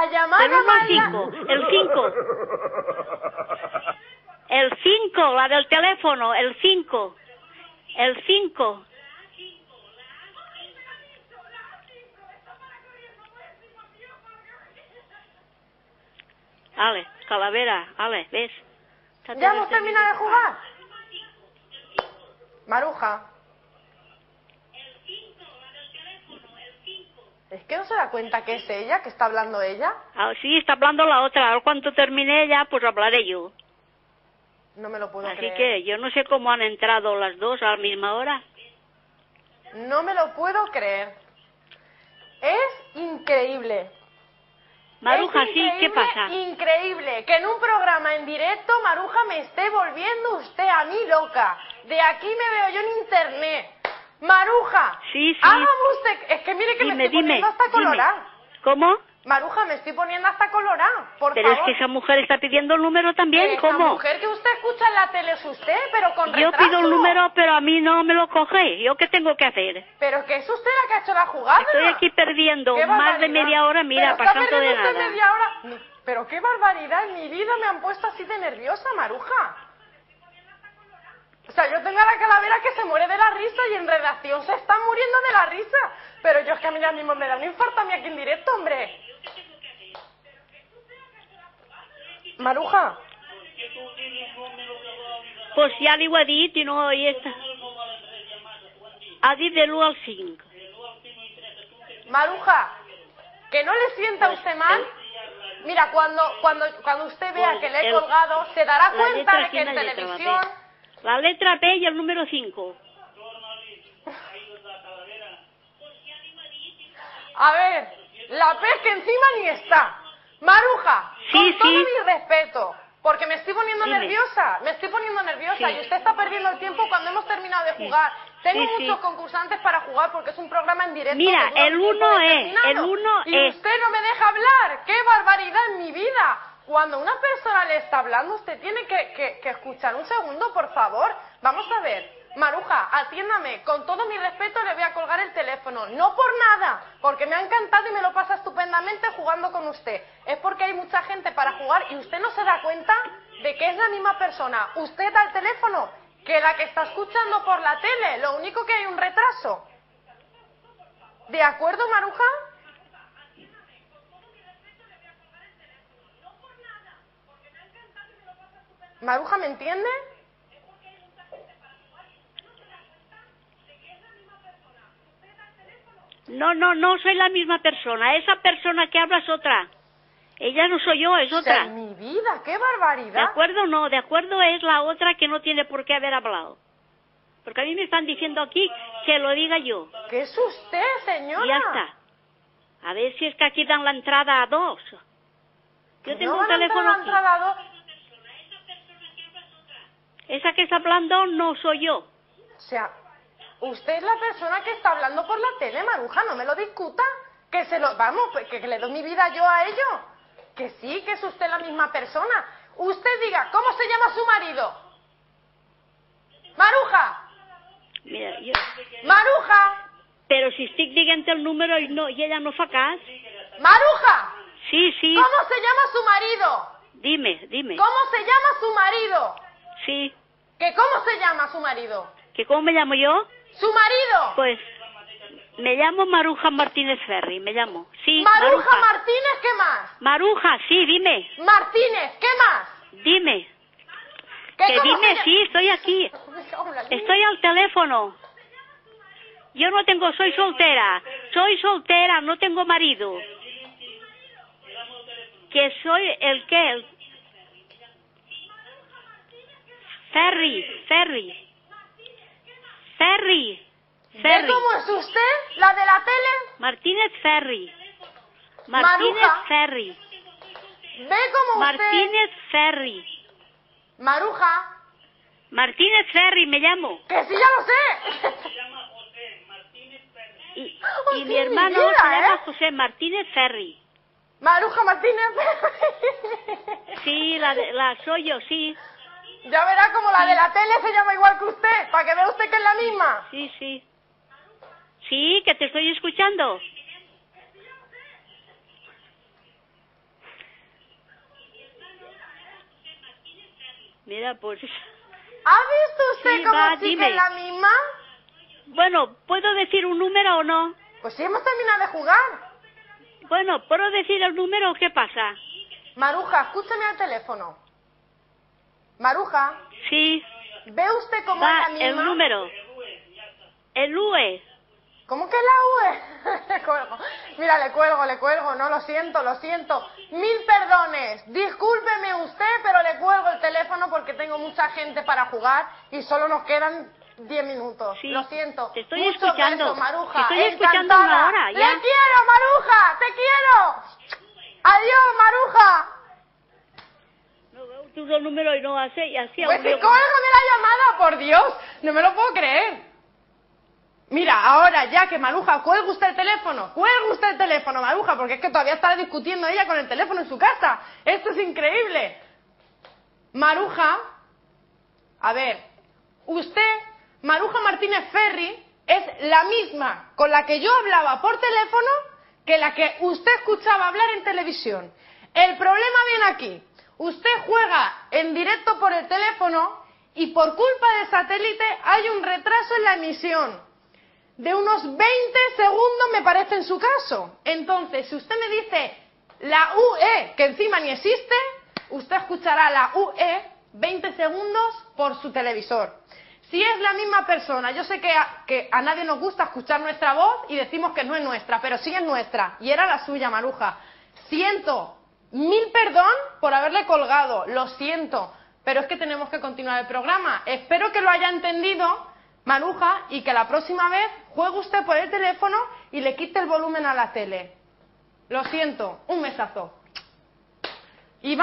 La llamada Del 1 al más la- 5. El 5. El 5, la del teléfono. El 5. El 5. Ale, calavera, Ale, ¿ves? ¿Ya hemos terminado de jugar? Maruja. Es que no se da cuenta que es ella, que está hablando ella. Ah, sí, está hablando la otra. Ahora cuando termine ella, pues hablaré yo. No me lo puedo Así creer. que yo no sé cómo han entrado las dos a la misma hora. No me lo puedo creer. Es increíble. Maruja, Es sí, ¿qué pasa? Increíble que en un programa en directo Maruja me esté volviendo usted a mí loca. De aquí me veo yo en internet. Maruja, Sí, sí. hágame usted. Es que mire que me Dime, estoy dime, poniendo hasta colorada. ¿Cómo? Maruja, me estoy poniendo hasta colorada. Por Pero es favor. que esa mujer está pidiendo el número también, Esa ¿cómo? mujer que usted escucha en la tele es usted, pero con Yo retraso. pido el número, pero a mí no me lo coge. ¿Yo qué tengo que hacer? Pero que es usted la que ha hecho la jugada. Estoy aquí perdiendo ¡Qué más de media hora, mira, Pero está pasando de usted nada. media hora. Pero qué barbaridad, en mi vida me han puesto así de nerviosa, Maruja. O sea, yo tengo a la calavera que se muere de la risa y en redacción se están muriendo de la risa. Pero yo es que a mí ya mismo me da un infarto a mí aquí en directo, hombre. Maruja, Pues ja li ho ha dit i no hi està. Ha dit de l'1 al 5. Maruja, que no le sienta usted mal. Mira, cuando, cuando, cuando usted vea Pues que le he colgado, se dará cuenta de que en televisión... La letra P i el número 5. A ver, la P es que encima ni está. Maruja, Sí, con todo sí. mi respeto, porque me estoy poniendo Dime. nerviosa, me estoy poniendo nerviosa Sí. y usted está perdiendo el tiempo cuando hemos terminado de jugar. Tengo muchos concursantes para jugar porque es un programa en directo. Mira, el uno es, el uno y es. usted no me deja hablar. ¡Qué barbaridad en mi vida! Cuando una persona le está hablando, usted tiene que, escuchar un segundo, por favor. Vamos a ver. Maruja, atiéndame. Con todo mi respeto le voy a colgar el teléfono. No por nada, porque me ha encantado y me lo pasa estupendamente jugando con usted. Es porque hay mucha gente para jugar y usted no se da cuenta de que es la misma persona. Usted da el teléfono que la que está escuchando por la tele. Lo único que hay un retraso. ¿De acuerdo, Maruja? Maruja, ¿me entiende? No, no, no soy la misma persona. Esa persona que habla es otra. Ella no soy yo, es O sea, otra. en mi vida, qué ¿De barbaridad. acuerdo? No, de acuerdo es la otra que no tiene por qué haber hablado. Porque a mí me están diciendo aquí que lo diga yo. ¿Qué es usted, señora? Y ya está. A ver si es que aquí dan la entrada a dos. Yo tengo no un teléfono aquí. entrada a dos. Esa que está hablando no soy yo. O sea, usted es la persona que está hablando por la tele, Maruja, no me lo discuta. Que se lo, vamos, pues, que, que le doy mi vida yo a ello. Que sí, que es usted la misma persona. Usted diga, ¿cómo se llama su marido? Maruja, Mira. Maruja, Però si estic dient el número i, no, i ella no fa cas. Maruja. Sí, sí, ¿Cómo se llama su marido? dime, dime. ¿Cómo se llama su marido? Sí, ¿Que cómo se llama su marido? ¿que cómo me llamo yo? ¡Su marido! Pues me llamo Maruja Martínez Ferri, me llamo. Sí, Maruja Martínez, ¿qué más? Maruja, sí, dime, Martínez, ¿qué más? dime. ¿Que Que dime, se sí, estoy aquí. Estoy al teléfono. Yo no tengo, soy soltera. Soy soltera, no tengo marido. Que soy el que, el... Ferry, Ferry. Ferry. ¿Ve Ferry. cómo es usted? ¿La de la tele? Martínez Ferry. Martínez Maruja. Ferry. ¿Ve cómo usted? Martínez Ferry. Maruja. Martínez Ferry me llamo. Que sí, ya lo sé. Y, Oh, y sí, mi hermano mi vida, se llama ¿eh? José Martínez Ferry. Maruja Martínez. Sí, la, la soy yo, sí. Ya verá como la de la tele se llama igual que usted, para que vea usted que es la misma. Sí, sí. Sí, que te estoy escuchando. Mira, pues... ¿Ha visto usted cómo sí que es la misma? Bueno, ¿puedo decir un número o no? Pues sí, hemos terminado de jugar. Bueno, ¿puedo decir el número o qué pasa? Maruja, escúchame al teléfono. Maruja, Sí, ¿ve usted cómo va, es la misma? el número. El UE. ¿Cómo que la UE? Le cuelgo. Mira, le cuelgo, le cuelgo. No, lo siento, lo siento. Mil perdones. Discúlpeme usted, pero le cuelgo el teléfono porque tengo mucha gente para jugar y solo nos quedan diez minutos. Sí, Lo siento. te estoy Muchos escuchando. Maruja. Te estoy escuchando Encantada. una hora, ya. ¡Te quiero, Maruja! ¡Te quiero! ¡Adiós, Maruja! Tu número y no hace y así Pues yo- cuélgame la llamada, por Dios. No me lo puedo creer. Mira, ahora ya que Maruja, cuelga usted el teléfono, cuelga usted el teléfono, Maruja, porque es que todavía está discutiendo ella con el teléfono en su casa. Esto es increíble. Maruja, a ver, usted, Maruja Martínez Ferri, es la misma con la que yo hablaba por teléfono que la que usted escuchaba hablar en televisión. El problema viene aquí. Usted juega en directo por el teléfono y por culpa de satélite hay un retraso en la emisión de unos 20 segundos, me parece en su caso. Entonces, si usted me dice la UE, que encima ni existe, usted escuchará la UE 20 segundos por su televisor. Si es la misma persona, yo sé que a, que a nadie nos gusta escuchar nuestra voz y decimos que no es nuestra, pero sí es nuestra, y era la suya, Maruja. Siento mil perdón por haberle colgado, lo siento, pero es que tenemos que continuar el programa. Espero que lo haya entendido, Maruja, y que la próxima vez juegue usted por el teléfono y le quite el volumen a la tele. Lo siento, un besazo. Y vamos